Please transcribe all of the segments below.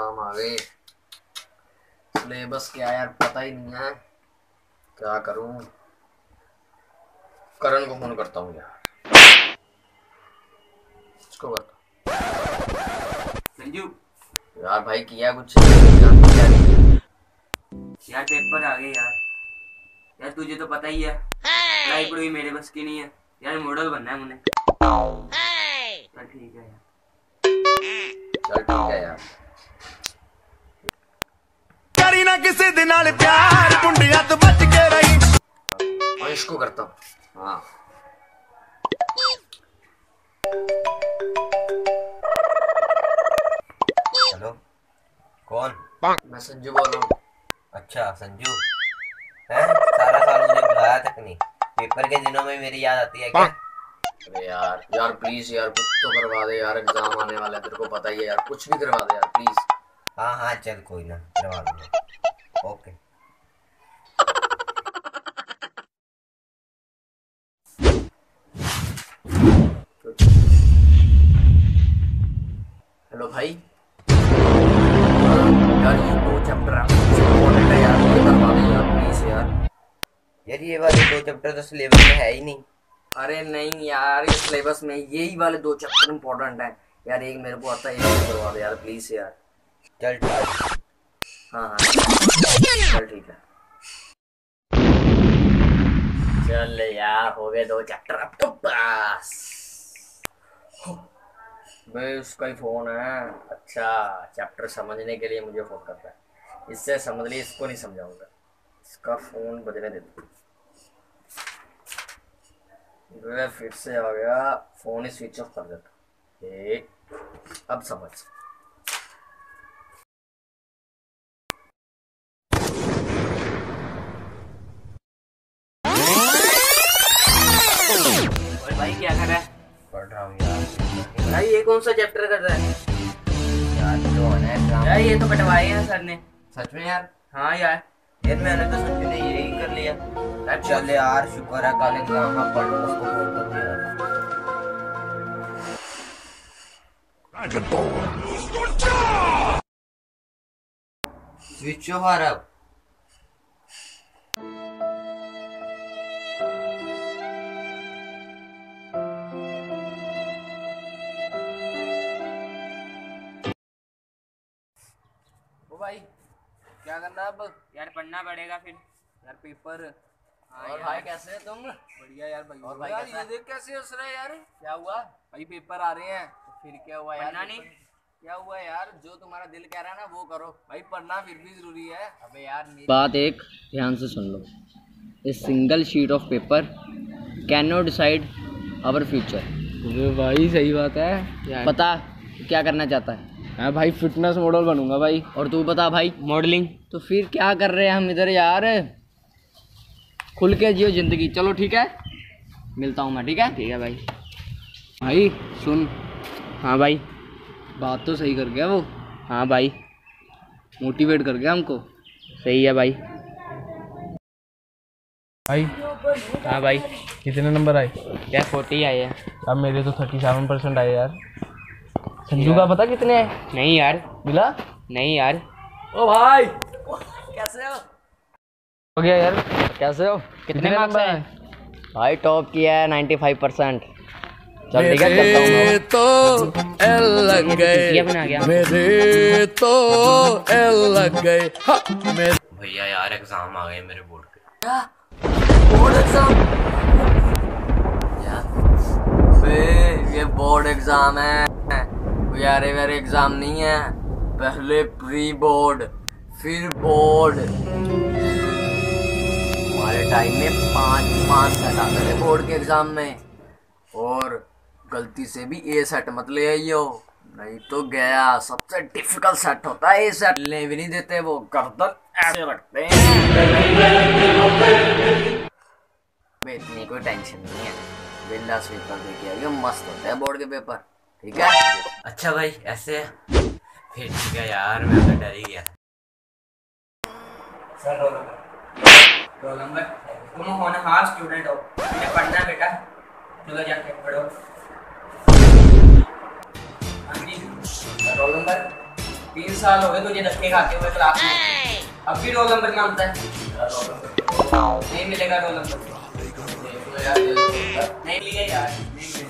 Exam आ गए syllabus क्या यार पता ही नहीं है। क्या करूँ? करण को फ़ोन करता हूँ यार। इसको करता संजू। यार भाई किया कुछ? यार पेपर आ गए यार। यार तुझे तो पता ही है। पढ़ाई पढ़ाई मेरे बस की नहीं है। यार मॉडल बनना है मुझे। चल ठीक है यार। चल ठीक है यार। दे नाल प्यार मुंडिया तो बच के रही मैं इसको करता हूँ। हाँ। हेलो? कौन? मैं संजू बोल रहा हूँ। अच्छा संजू। है? सारा साल मुझे बुलाया तक नहीं? पेपर के दिनों में मेरी याद आती है क्या? अरे यार यार प्लीज़ यार कुछ तो करवा दे यार एग्ज़ाम आने वाला है तेरे को पता ही है यार कुछ भी करवा दे यार प्लीज़ हाँ हाँ चल कोई ना करवा दूँगा। ओके हेलो भाई यार ये दो चैप्टर इम्पोर्टेंट है यार ये करवा दे यार प्लीज़ यार। यार ये वाले दो चैप्टर तो सिलेबस में है ही नहीं। अरे नहीं यार ये सिलेबस में यही वाले दो चैप्टर इम्पोर्टेंट है। यार एक मेरे को आता है एक करवा दे यार प्लीज़ यार। चल ठीक है। हाँ। चल ठीक है। चल यार हो गए दो चैप्टर अब तो बस। भाई उसका ही फ़ोन है। अच्छा चैप्टर समझने के लिए मुझे फ़ोन करता है। इससे समझ लिए इसको नहीं समझाऊँगा। इसका फ़ोन बजने दे दो। फिर से आ गया फ़ोन ही स्विच ऑफ़ कर देता अब समझ। कौन सा चैप्टर कर रहा है? यार जो होना है यार ये तो कटवाए हैं सर ने। सच में यार? हाँ यार। यार मैंने तो संजू ने यही कर लिया। यार चल यार शुक्र है कल एग्ज़ाम है पढ़ लो उसको फ़ोन करूँ यार स्विच ऑफ़ आ रहा है करना अब। यार पढ़ना पड़ेगा फिर। यार पेपर हाँ और भाई कैसे है तुम? बढ़िया यार भाई। और भाई यार ये देख कैसे हंस रहा है यार। क्या हुआ? भाई पेपर आ रहे हैं। तो फिर क्या हुआ यार? नहीं? क्या हुआ यार? जो तुम्हारा दिल कह रहा है ना वो करो। भाई पढ़ना फिर भी ज़रूरी है। अबे यार बात एक ध्यान से सुन लो। A single sheet of paper can not decide our future भाई सही बात है। पता क्या करना चाहता है? मैं भाई फिटनेस मॉडल बनूँगा भाई। और तू बता भाई मॉडलिंग तो फिर क्या कर रहे हैं हम इधर यार? खुल के जियो ज़िंदगी। चलो ठीक है मिलता हूँ मैं ठीक है? ठीक है भाई। भाई सुन। हाँ भाई। बात तो सही कर गया वो। हाँ भाई। मोटिवेट कर गया हमको। सही है भाई। भाई हाँ भाई। कितने नंबर आए? यार फोर्टी आए हैं। अब मेरे तो थर्टी सेवन परसेंट आए यार। संजू का पता कितने आए नहीं यार। मिला? नहीं यार। ओ भाई। कैसे हो? हो गया यार। कैसे हो? कितने मार्क्स आए भाई टॉप किया है नाइन्टी फाइव परसेंट चल ठीक है चलता हूँ तो एल लग ये बना गया। मेरे तो एल लग गए। भैया यार एग्ज़ाम आ गए मेरे बोर्ड के बोर्ड एग्ज़ाम ये बोर्ड एग्ज़ाम है। कोई अरे एग्ज़ाम नहीं है। पहले प्री बोर्ड फिर बोर्ड हमारे टाइम में पाँच पाँच सेट आते थे बोर्ड के एग्ज़ाम में। और गलती से भी ए सेट मत ले आइयो। नहीं तो गया, सबसे डिफ़िकल्ट सेट होता है ए सेट ले भी नहीं देते वो गर्दन ऐसे रखते हैं। इतनी कोई टेंशन नहीं है। बिंदास पेपर दे के मस्त होता है बोर्ड के पेपर ठीक है? अच्छा भाई ऐसे। फिर ठीक है यार मैं तो डर ही गया रोल नंबर तुम होनहार स्टूडेंट हो तुम्हें पढ़ना बेटा। चलो जाके पढ़ो। हाँ जी। रोल नंबर तीन साल हो गए तुझे धक्के खाते हुए क्लास में। अब भी रोल नंबर माँगता है। नहीं मिलेगा रोल नंबर नहीं लिए यार नहीं मिलेगा।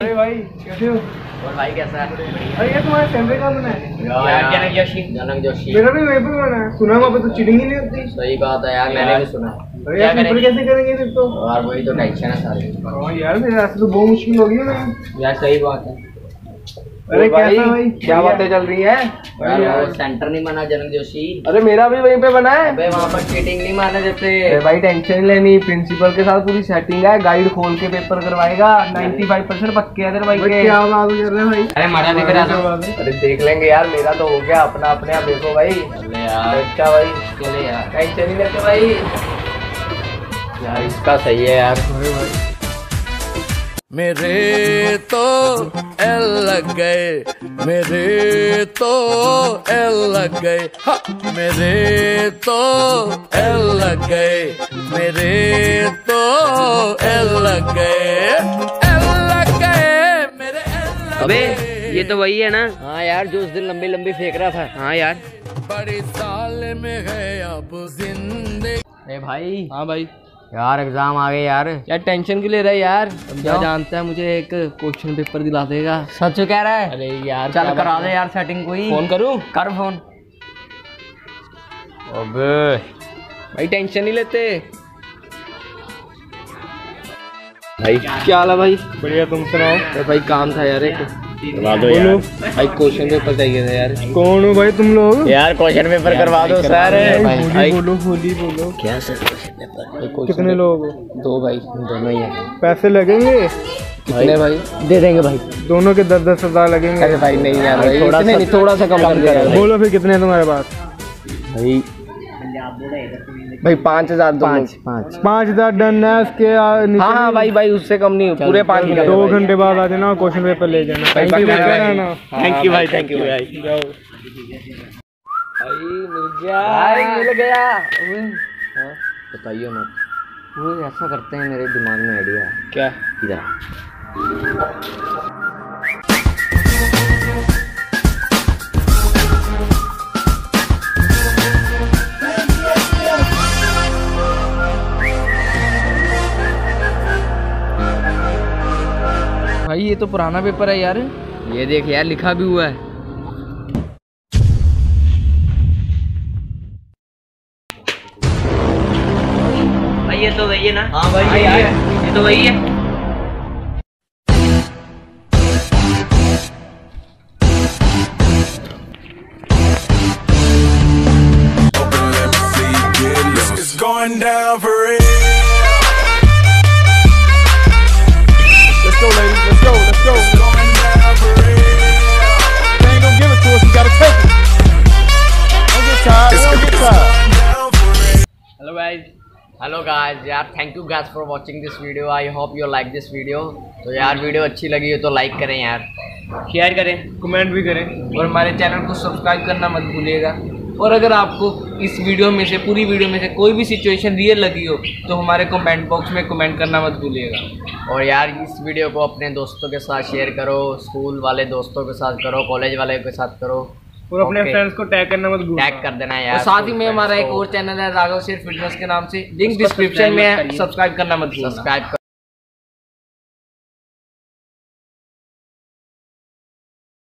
अरे भाई कैसे हो? और भाई कैसा है? अरे ये तुम्हारे कैमरे का बना है। यार जनक जोशी। जनक जोशी। मेरा भी वहीं बना है। सुना वहाँ पे तो चीटिंग ही नहीं होती। सही बात है यार मैंने भी सुना अरे यार पेपर कैसे करेंगे फिर तो? और वही तो टेंशन है सारे। हाँ यार ऐसे तो बहुत मुश्किल होगी ना। यार सही बात है। अरे कैसा भाई? क्या बातें चल रही है? सेंटर नहीं बना जनक जोशी अरे मेरा भी वहीं पे बना है। अबे वहाँ पर चीटिंग नहीं माने देते अरे भाई टेंशन नहीं। लेनी प्रिंसिपल के साथ पूरी सेटिंग है। गाइड खोल के पेपर करवाएगा। 95 परसेंट पक्के है तेरे भाई के। क्या बात कर रहे भाई? अरे मज़ा भी करा अरे देख लेंगे यार मेरा तो हो गया अपना अपने आप देखो भाई। अच्छा भाई। चले यार। टेंशन नहीं लेते भाई। यार इसका सही है यार। मेरे तो एल लग गए मेरे तो एल लग गए। मेरे तो एल लग गए मेरे तो एल लग गए। एल लग गए मेरे एल लग अबे ये तो वही है ना? हाँ यार जो उस दिन लंबी लंबी फेंक रहा था। हाँ यार। बड़ी साल में है अब ज़िंदगी। भाई। हाँ भाई। यार एग्ज़ाम आ गए यार। यार टेंशन क्यों ले रहा है यार? क्या जानता है मुझे एक क्वेश्चन पेपर दिला देगा। सच कह रहा है? अरे यार चल करा दे यार सेटिंग कोई। फ़ोन करूँ? कर फ़ोन। अबे। भाई टेंशन नहीं लेते। भाई क्या हाल है भाई? बढ़िया तुम सुनाओ। भाई काम था यार एक। करवा दो यार। भाई क्वेश्चन पेपर चाहिए था यार। कौन हो भाई तुम लोग? यार क्वेश्चन पेपर करवा दो सर। होली बोलो होली बोलो। क्या सर क्वेश्चन पेपर कितने लोग हो? दो भाई दोनों ही है। पैसे लगेंगे? कितने भाई? दे देंगे भाई। दोनों के दस दस हज़ार लगेंगे। अरे भाई नहीं यार भाई इतने नहीं थोड़ा सा कम कर दे बोलो फिर कितने तुम्हारे पास? भाई भाई पाँच हज़ार पाँच पाँच। पाँच हज़ार डन है उसके हाँ हाँ भाई भाई उससे कम नहीं पूरे पाँच मिनट दो घंटे बाद आ जाना क्वेश्चन पेपर ले जाना। थैंक यू भाई। थैंक यू भाई जाओ भाई। मिल गया भाई मिल गया। बताइए मत। वो ऐसा करते हैं मेरे दिमाग में आइडिया क्या? इधर ये तो पुराना पेपर है यार। ये देख यार लिखा भी हुआ है। भाई ये तो वही है ना? हाँ भाई ये है। ये तो वही है। Going down for real. Let's go, ladies. Hello guys hello guys यार thank you guys for watching this video I hope you like this video तो यार वीडियो अच्छी लगी हो तो लाइक करें यार। शेयर करें कमेंट भी करें। और हमारे चैनल को सब्सक्राइब करना मत भूलिएगा। और अगर आपको इस वीडियो में से, पूरी वीडियो में से कोई भी सिचुएशन रियल लगी हो तो हमारे कमेंट बॉक्स में कमेंट करना मत भूलिएगा। और यार, इस वीडियो को अपने दोस्तों के साथ शेयर करो स्कूल वाले दोस्तों के साथ करो कॉलेज वाले के साथ करो। और अपने Okay. फ्रेंड्स को टैग करना मत भूलना। टैग कर देना और यार साथ ही में हमारा एक और चैनल है राघव शेर फिटनेस के नाम से। लिंक डिस्क्रिप्शन में है सब्सक्राइब करना मत भूलना। सब्सक्राइब